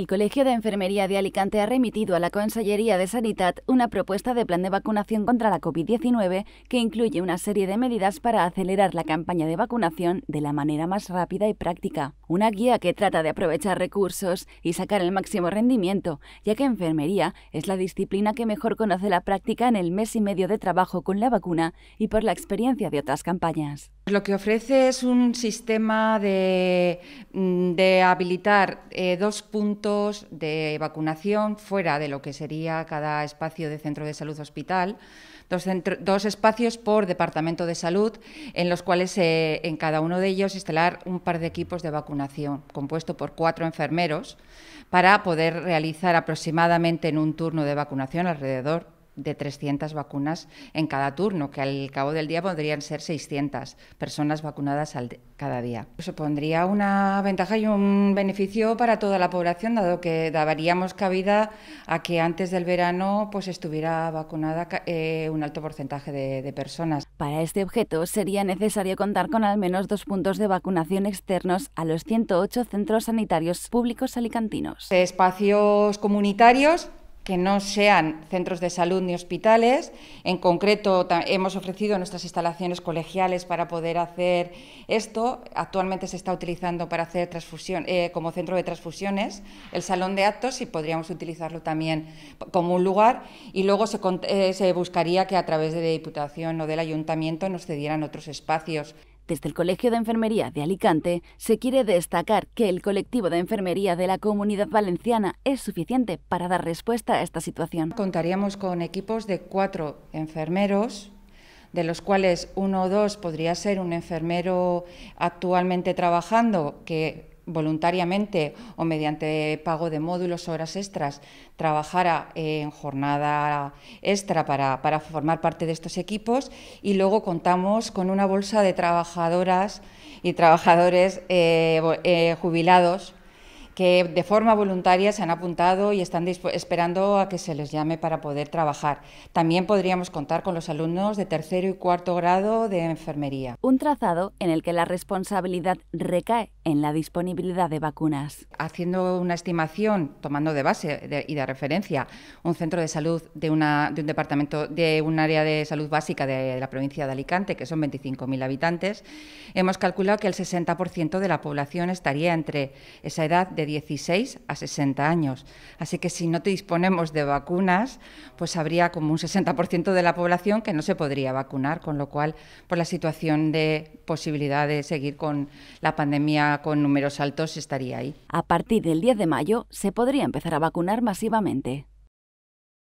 El Colegio de Enfermería de Alicante ha remitido a la Consellería de Sanidad una propuesta de plan de vacunación contra la COVID-19 que incluye una serie de medidas para acelerar la campaña de vacunación de la manera más rápida y práctica. Una guía que trata de aprovechar recursos y sacar el máximo rendimiento, ya que enfermería es la disciplina que mejor conoce la práctica en el mes y medio de trabajo con la vacuna y por la experiencia de otras campañas. Lo que ofrece es un sistema de, mm, habilitar eh, dos puntos de vacunación fuera de lo que sería cada espacio de centro de salud hospital, dos, espacios por departamento de salud, en los cuales eh, en cada uno de ellos instalar un par de equipos de vacunación, compuesto por cuatro enfermeros, para poder realizar aproximadamente en un turno de vacunación alrededor de 300 vacunas en cada turno, que al cabo del día podrían ser 600 personas vacunadas al cada día. Supondría una ventaja y un beneficio para toda la población, dado que daríamos cabida a que antes del verano pues estuviera vacunada eh, un alto porcentaje de, de personas. Para este objeto sería necesario contar con al menos dos puntos de vacunación externos a los 108 centros sanitarios públicos alicantinos. Espacios comunitarios que no sean centros de salud ni hospitales. En concreto, hemos ofrecido nuestras instalaciones colegiales para poder hacer esto. Actualmente se está utilizando para hacer transfusión, eh, como centro de transfusiones el salón de actos y podríamos utilizarlo también como un lugar. Y luego se, eh, se buscaría que a través de la Diputación o del Ayuntamiento nos cedieran otros espacios. Desde el Colegio de Enfermería de Alicante se quiere destacar que el colectivo de enfermería de la Comunidad Valenciana es suficiente para dar respuesta a esta situación. Contaríamos con equipos de cuatro enfermeros de los cuales uno o dos podría ser un enfermero actualmente trabajando que voluntariamente o mediante pago de módulos horas extras trabajara en jornada extra para, para formar parte de estos equipos. Y luego contamos con una bolsa de trabajadoras y trabajadores eh, eh, jubilados que de forma voluntaria se han apuntado y están esperando a que se les llame para poder trabajar. También podríamos contar con los alumnos de tercero y cuarto grado de enfermería. Un trazado en el que la responsabilidad recae en la disponibilidad de vacunas. Haciendo una estimación, tomando de base y de referencia un centro de salud de, una, de un departamento, de un área de salud básica de, la provincia de Alicante, que son 25.000 habitantes, hemos calculado que el 60% de la población estaría entre esa edad de 16 a 60 años. Así que si no te disponemos de vacunas, pues habría como un 60% de la población que no se podría vacunar, con lo cual, por la situación de posibilidad de seguir con la pandemia con números altos, estaría ahí. A partir del 10 de mayo se podría empezar a vacunar masivamente.